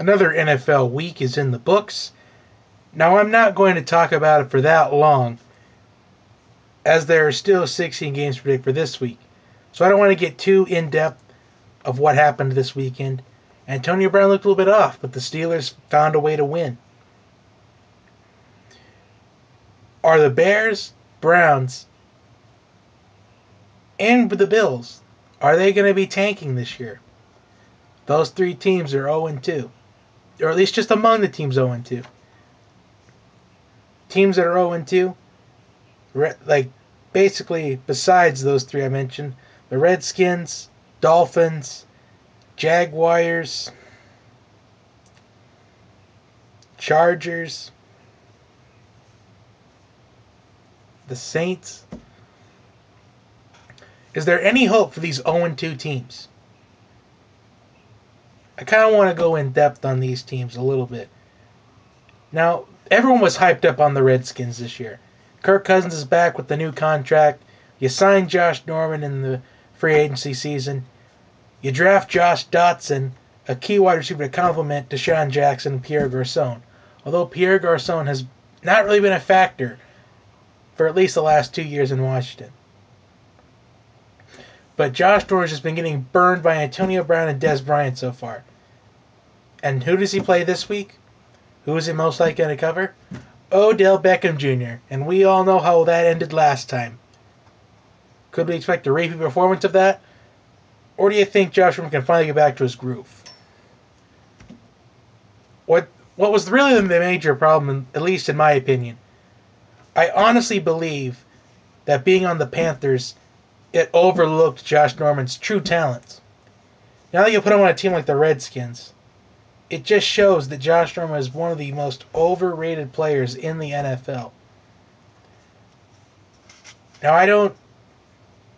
Another NFL week is in the books. Now, I'm not going to talk about it for that long, as there are still 16 games to predict for this week. So I don't want to get too in depth of what happened this weekend. Antonio Brown looked a little bit off, but the Steelers found a way to win. Are the Bears, Browns, and the Bills, are they going to be tanking this year? Those three teams are 0 2. Or at least just among the teams 0 2. Teams that are 0 2, like basically besides those three I mentioned, the Redskins, Dolphins, Jaguars, Chargers, the Saints. Is there any hope for these 0 2 teams? I kind of want to go in depth on these teams a little bit. Now, everyone was hyped up on the Redskins this year. Kirk Cousins is back with the new contract. You signed Josh Norman in the free agency season. You draft Josh Doctson, a key wide receiver to complement DeSean Jackson and Pierre Garcon. Although Pierre Garcon has not really been a factor for at least the last two years in Washington. But Josh Norman has been getting burned by Antonio Brown and Dez Bryant so far. And who does he play this week? Who is he most likely to cover? Odell Beckham Jr. And we all know how that ended last time. Could we expect a repeat performance of that? Or do you think Josh can finally get back to his groove? What what was really the major problem, at least in my opinion, I honestly believe that being on the Panthers, it overlooked Josh Norman's true talents. Now that you put him on a team like the Redskins, it just shows that Josh Norman is one of the most overrated players in the NFL. Now I don't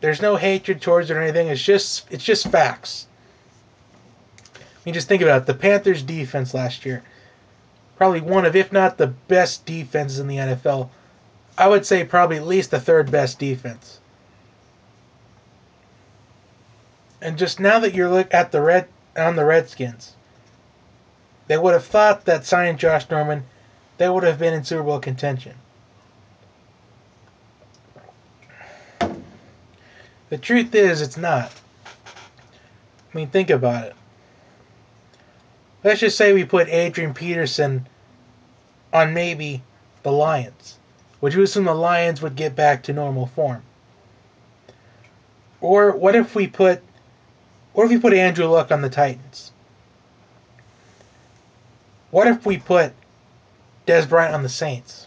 there's no hatred towards it or anything. It's just it's just facts. I mean just think about it. The Panthers defense last year, probably one of if not the best defenses in the NFL, I would say probably at least the third best defense. And just now that you're look at the red on the Redskins, they would have thought that signing Josh Norman, they would have been in Super Bowl contention. The truth is, it's not. I mean, think about it. Let's just say we put Adrian Peterson on maybe the Lions. Would you assume the Lions would get back to normal form? Or what if we put what if we put Andrew Luck on the Titans? What if we put Dez Bryant on the Saints?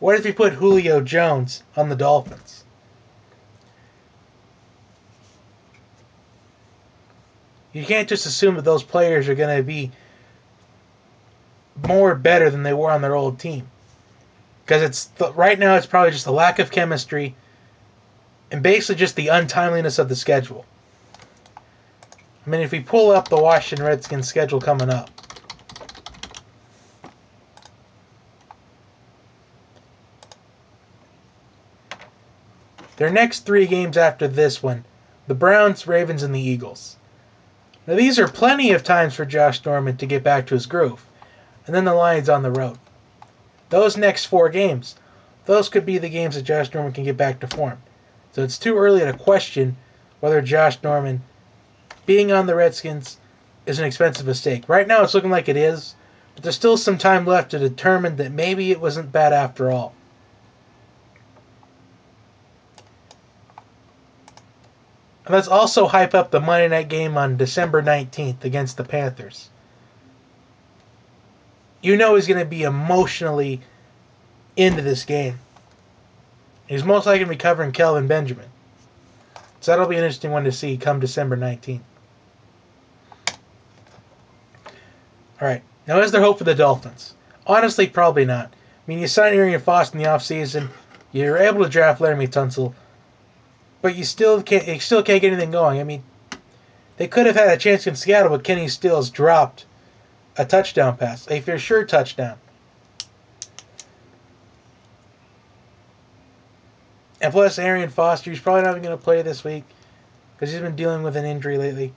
What if we put Julio Jones on the Dolphins? You can't just assume that those players are going to be more better than they were on their old team because it's the, right now it's probably just a lack of chemistry and basically just the untimeliness of the schedule. I mean, if we pull up the Washington Redskins schedule coming up, their next three games after this one the Browns, Ravens, and the Eagles. Now, these are plenty of times for Josh Norman to get back to his groove, and then the Lions on the road. Those next four games, those could be the games that Josh Norman can get back to form. So it's too early to question whether Josh Norman being on the Redskins is an expensive mistake. Right now it's looking like it is, but there's still some time left to determine that maybe it wasn't bad after all. Let's also hype up the Monday night game on December 19th against the Panthers you know he's going to be emotionally into this game. He's most likely to be covering Kelvin Benjamin. So that'll be an interesting one to see come December 19th. All right. Now, is there hope for the Dolphins? Honestly, probably not. I mean, you signed Arian Foster in the offseason. You're able to draft Laremy Tunsil but you still can't you still can't get anything going. I mean, they could have had a chance in Seattle, but Kenny Stills dropped a touchdown pass, a for sure touchdown. And plus, Arian Foster, he's probably not even going to play this week because he's been dealing with an injury lately.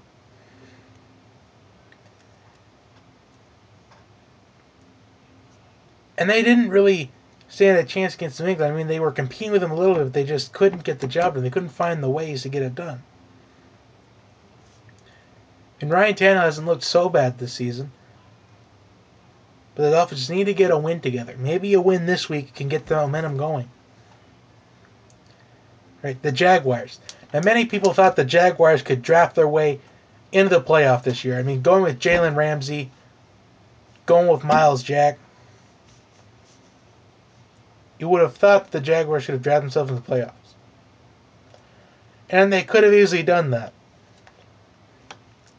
And they didn't really stand a chance against New England. I mean, they were competing with them a little bit, but they just couldn't get the job done. They couldn't find the ways to get it done. And Ryan Tannehill hasn't looked so bad this season. But the Dolphins need to get a win together. Maybe a win this week can get the momentum going. Right, the Jaguars. Now, many people thought the Jaguars could draft their way into the playoff this year. I mean, going with Jalen Ramsey, going with Myles Jack. You would have thought the Jaguars should have drafted themselves in the playoffs. And they could have easily done that.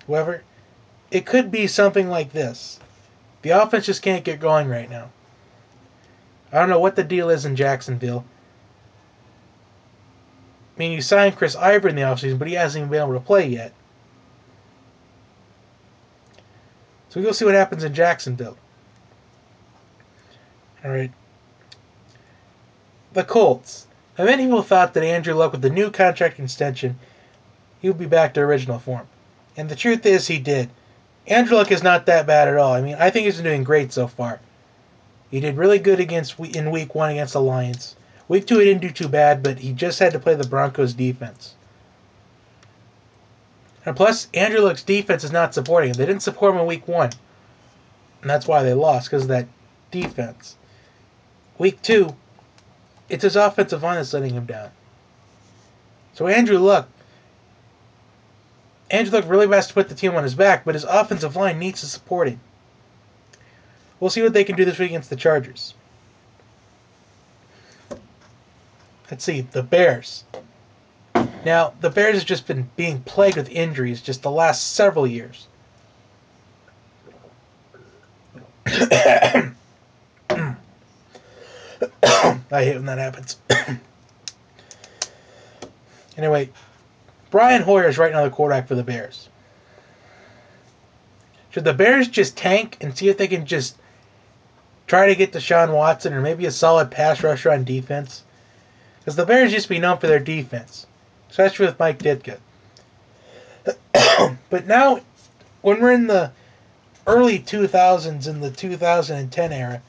However, it could be something like this. The offense just can't get going right now. I don't know what the deal is in Jacksonville. I mean, you signed Chris Ivory in the offseason, but he hasn't even been able to play yet. So we'll see what happens in Jacksonville. All right. The Colts. Now, many people thought that Andrew Luck, with the new contract extension, he would be back to original form. And the truth is, he did. Andrew Luck is not that bad at all. I mean, I think he's been doing great so far. He did really good against in week one against the Lions. Week two, he didn't do too bad, but he just had to play the Broncos defense. And plus, Andrew Luck's defense is not supporting him. They didn't support him in week one. And that's why they lost, because of that defense. Week two, it's his offensive line that's letting him down. So Andrew Luck, Andrew Luck really has to put the team on his back, but his offensive line needs to support him. We'll see what they can do this week against the Chargers. Let's see, the Bears. Now, the Bears have just been being plagued with injuries just the last several years. I hate when that happens. anyway, Brian Hoyer is right now the quarterback for the Bears. Should the Bears just tank and see if they can just try to get to Deshaun Watson or maybe a solid pass rusher on defense? Because the Bears used to be known for their defense especially with Mike Ditka. but now, when we're in the early 2000s, in the 2010 era,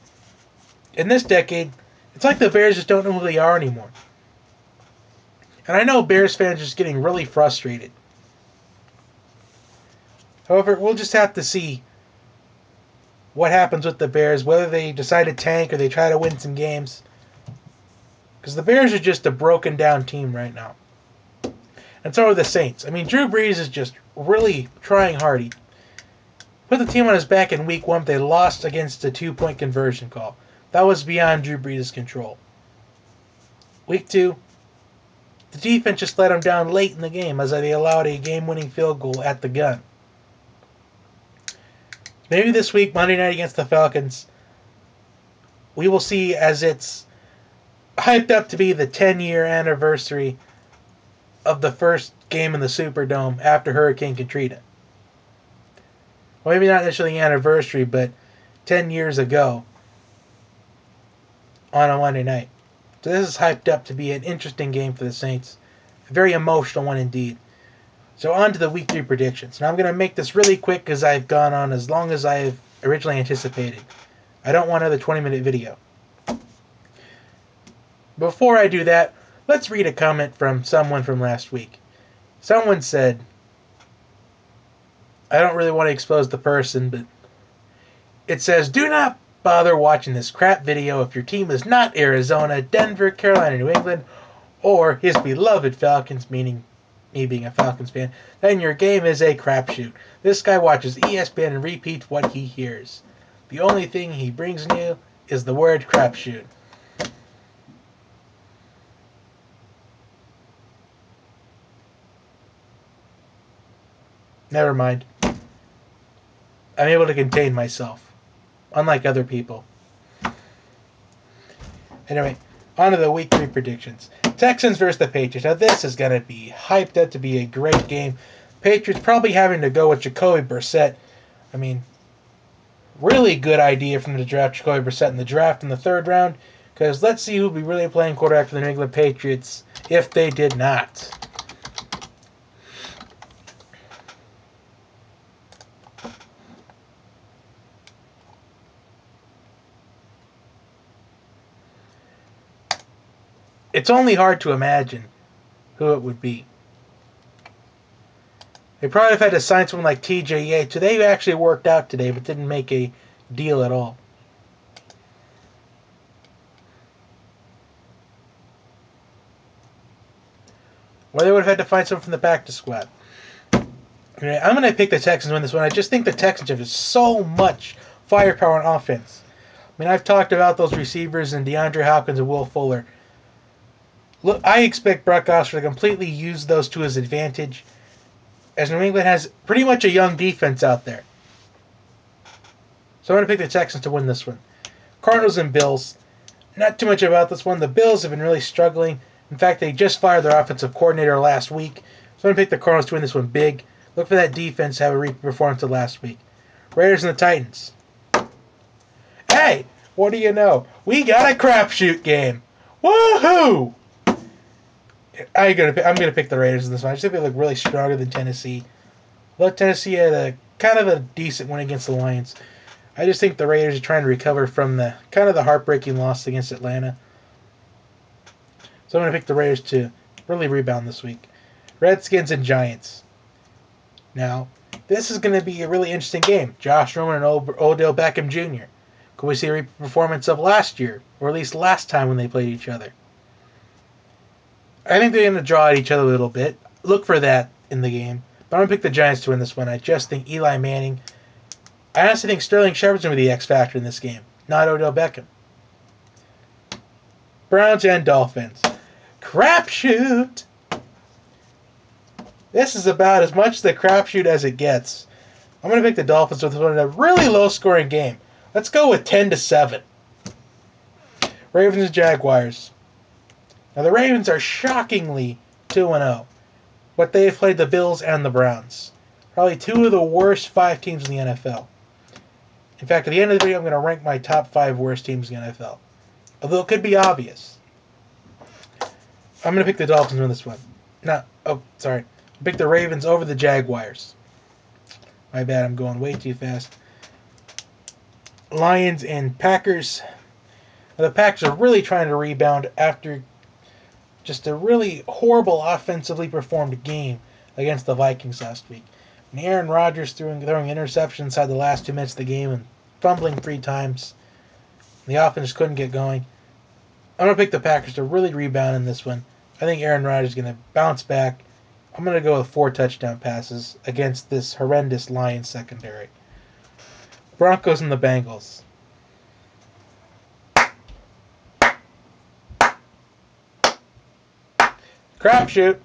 in this decade, it's like the Bears just don't know who they are anymore. And I know Bears fans are just getting really frustrated. However, we'll just have to see what happens with the Bears, whether they decide to tank or they try to win some games. Because the Bears are just a broken down team right now. And so are the Saints. I mean, Drew Brees is just really trying hard. He put the team on his back in week one, but they lost against a two point conversion call. That was beyond Drew Brees' control. Week two, the defense just let them down late in the game as they allowed a game winning field goal at the gun. Maybe this week, Monday night against the Falcons, we will see as it's hyped up to be the 10 year anniversary of the first game in the Superdome after Hurricane Katrina. Well, maybe not necessarily anniversary, but 10 years ago on a Monday night. So this is hyped up to be an interesting game for the Saints. A very emotional one indeed. So on to the week three predictions. Now I'm going to make this really quick because I've gone on as long as I've originally anticipated. I don't want another 20 minute video. Before I do that, Let's read a comment from someone from last week. Someone said, I don't really want to expose the person, but it says, Do not bother watching this crap video if your team is not Arizona, Denver, Carolina, New England, or his beloved Falcons, meaning me being a Falcons fan, then your game is a crapshoot. This guy watches ESPN and repeats what he hears. The only thing he brings new is the word crapshoot. Never mind. I'm able to contain myself, unlike other people. Anyway, on to the week three predictions. Texans versus the Patriots. Now, this is going to be hyped up to be a great game. Patriots probably having to go with Jacoby Brissett. I mean, really good idea from the draft, Jacoby Brissett in the draft in the third round. Because let's see who'll be really playing quarterback for the New England Patriots if they did not. It's only hard to imagine who it would be. They probably have had to sign someone like TJ Yates, they actually worked out today, but didn't make a deal at all. Or they would have had to find someone from the practice squad. Okay, I'm going to pick the Texans win this one. I just think the Texans have so much firepower on offense. I mean, I've talked about those receivers and DeAndre Hopkins and Will Fuller. Look, I expect Brock Osweiler to completely use those to his advantage, as New England has pretty much a young defense out there. So I'm going to pick the Texans to win this one. Cardinals and Bills. Not too much about this one. The Bills have been really struggling. In fact, they just fired their offensive coordinator last week. So I'm going to pick the Cardinals to win this one big. Look for that defense to have a repeat performance of last week. Raiders and the Titans. Hey, what do you know? We got a crapshoot game. Woohoo! I'm gonna I'm gonna pick the Raiders in this one. I just think they look really stronger than Tennessee. Look, Tennessee had a kind of a decent win against the Lions. I just think the Raiders are trying to recover from the kind of the heartbreaking loss against Atlanta. So I'm to pick the Raiders to really rebound this week. Redskins and Giants. Now, this is going to be a really interesting game. Josh Norman and Odell Beckham Jr. Could we see a performance of last year, or at least last time when they played each other? I think they're going to draw at each other a little bit. Look for that in the game. But I'm going to pick the Giants to win this one. I just think Eli Manning. I honestly think Sterling Shepard's going to be the X factor in this game, not Odell Beckham. Browns and Dolphins crapshoot. This is about as much the crapshoot as it gets. I'm going to pick the Dolphins with one in a really low scoring game. Let's go with 10 to 7. Ravens and Jaguars. Now the Ravens are shockingly 2 0, but they have played the Bills and the Browns. Probably two of the worst five teams in the NFL. In fact, at the end of the video, I'm going to rank my top five worst teams in the NFL. Although it could be obvious. I'm gonna pick the Dolphins in this one. Not. Oh, sorry. Pick the Ravens over the Jaguars. My bad. I'm going way too fast. Lions and Packers. The Packers are really trying to rebound after just a really horrible offensively performed game against the Vikings last week. And Aaron Rodgers throwing throwing interceptions inside the last two minutes of the game and fumbling three times. The offense couldn't get going. I'm gonna pick the Packers to really rebound in this one. I think Aaron Rodgers is going to bounce back. I'm going to go with four touchdown passes against this horrendous Lions secondary. Broncos and the Bengals. Crapshoot.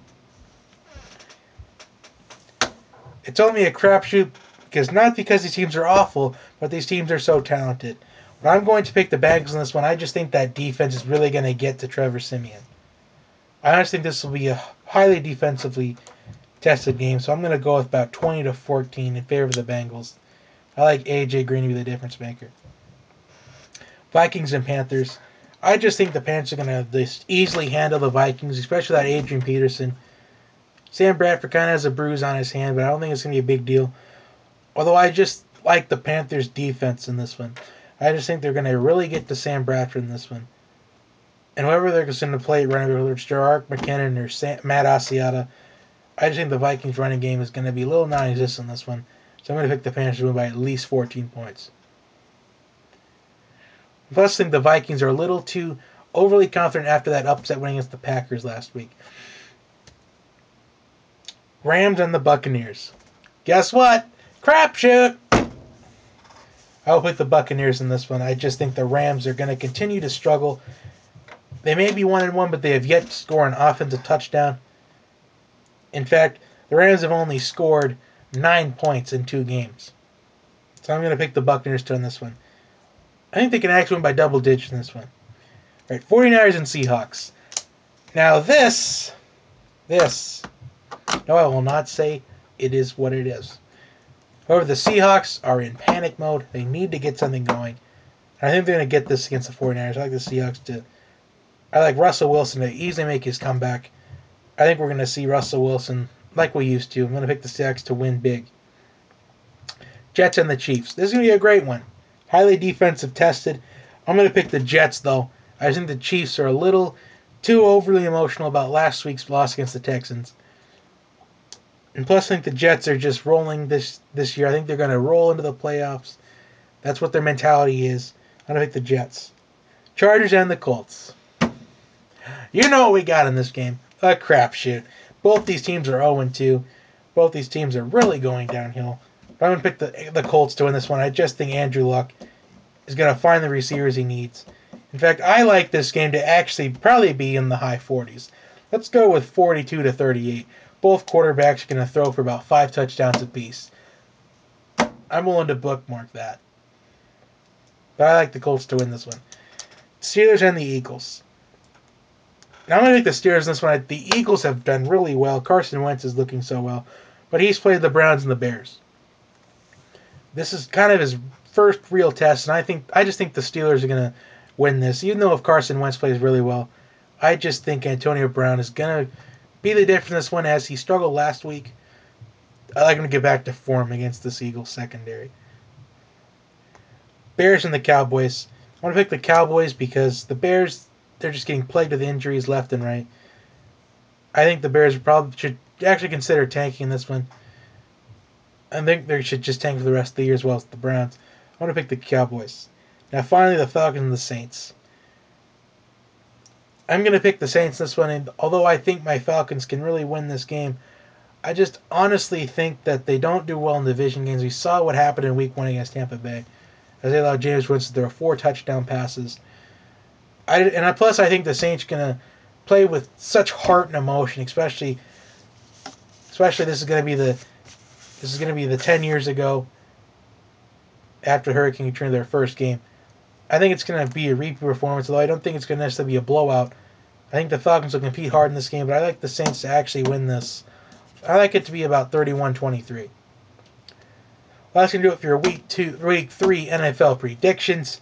It's only a crapshoot because not because these teams are awful, but these teams are so talented. But I'm going to pick the Bengals in this one. I just think that defense is really going to get to Trevor Siemian. I honestly think this will be a highly defensively tested game, so I'm going to go with about 20 to 14 in favor of the Bengals. I like AJ Green to be the difference maker. Vikings and Panthers. I just think the Panthers are going to easily handle the Vikings, especially that Adrian Peterson. Sam Bradford kind of has a bruise on his hand, but I don't think it's going to be a big deal. Although I just like the Panthers' defense in this one. I just think they're going to really get to Sam Bradford in this one. And whoever they're going to play running, whether it's Jerick McKinnon or Sam, Matt Asiata, I just think the Vikings running game is going to be a little non-existent in this one. So I'm going to pick the Panthers to win by at least 14 points. Plus, I think the Vikings are a little too overly confident after that upset win against the Packers last week. Rams and the Buccaneers. Guess what? Crapshoot! I will pick the Buccaneers in this one. I just think the Rams are going to continue to struggle they may be one and one, but they have yet to score an offensive touchdown. In fact, the Rams have only scored nine points in two games. So I'm going to pick the Buccaneers to win this one. I think they can actually win by double digits in this one. All right, 49ers and Seahawks. Now this, this, no, I will not say it is what it is. However, the Seahawks are in panic mode. They need to get something going. I think they're going to get this against the 49ers. I like the Seahawks to I like Russell Wilson to easily make his comeback. I think we're going to see Russell Wilson like we used to. I'm going to pick the Seahawks to win big. Jets and the Chiefs. This is going to be a great one. Highly defensive tested. I'm going to pick the Jets, though. I think the Chiefs are a little too overly emotional about last week's loss against the Texans. And plus, I think the Jets are just rolling this this year. I think they're going to roll into the playoffs. That's what their mentality is. I don't think the Jets, Chargers, and the Colts. You know what we got in this game? A crapshoot. Both these teams are 0 2. Both these teams are really going downhill. But I'm to pick the, the Colts to win this one. I just think Andrew Luck is going to find the receivers he needs. In fact, I like this game to actually probably be in the high 40s. Let's go with 42 to 38. Both quarterbacks are going to throw for about five touchdowns apiece. I'm willing to bookmark that. But I like the Colts to win this one. Steelers and the Eagles. Now I'm going to take the Steelers in this one. The Eagles have done really well. Carson Wentz is looking so well. But he's played the Browns and the Bears. This is kind of his first real test, and I think I just think the Steelers are going to win this. Even though if Carson Wentz plays really well, I just think Antonio Brown is going to be the difference in this one as he struggled last week. I like him to get back to form against this Eagles secondary. Bears and the Cowboys. I want to pick the Cowboys because the Bears they're just getting plagued with injuries left and right. I think the Bears probably should actually consider tanking this one. I think they should just tank for the rest of the year as well as the Browns. I want to pick the Cowboys. Now, finally, the Falcons and the Saints. I'm going to pick the Saints this one, and although I think my Falcons can really win this game, I just honestly think that they don't do well in division games. We saw what happened in Week One against Tampa Bay, as they allowed Jameis Winston to throw four touchdown passes. I and I, plus I think the Saints going to play with such heart and emotion, especially especially this is going to be the this is going to be the ten years ago after Hurricane Katrina their first game. I think it's going to be a repeat performance, although I don't think it's going to necessarily be a blowout. I think the Falcons will compete hard in this game, but I like the Saints to actually win this. I like it to be about 31-23. Well, that's going to do it for your week two, week three NFL predictions.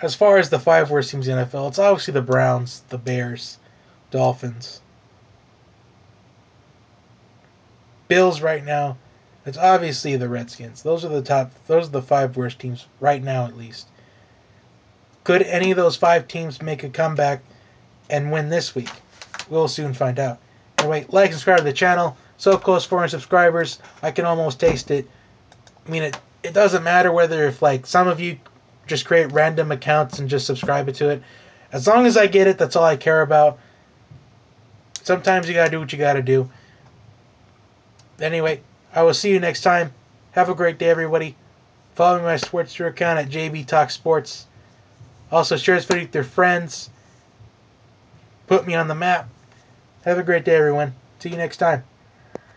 As far as the five worst teams in the NFL, it's obviously the Browns, the Bears, Dolphins, Bills right now. It's obviously the Redskins. Those are the top. Those are the five worst teams right now, at least. Could any of those five teams make a comeback and win this week? We'll soon find out. Anyway, like and subscribe to the channel. So close, 400 subscribers. I can almost taste it. I mean, it, it doesn't matter whether if, like, some of you just create random accounts and just subscribe to it. As long as I get it, that's all I care about. Sometimes you gotta do what you gotta do. Anyway, I will see you next time. Have a great day, everybody. Follow my Sportster account at JB Talk Sports. Also, share this video with your friends. Put me on the map. Have a great day, everyone. See you next time.